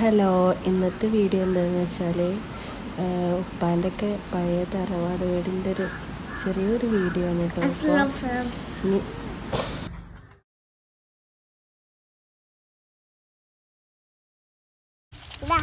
Hello ഇന്നത്തെ video എന്താണെന്ന് വെച്ചാൽ ഉപ്പാന്റെ ഒക്കെ പഴയ തറവാട് വീടിന്റെ ഒരു ചെറിയൊരു വീഡിയോ ആണ് കേട്ടോ. അപ്പോൾ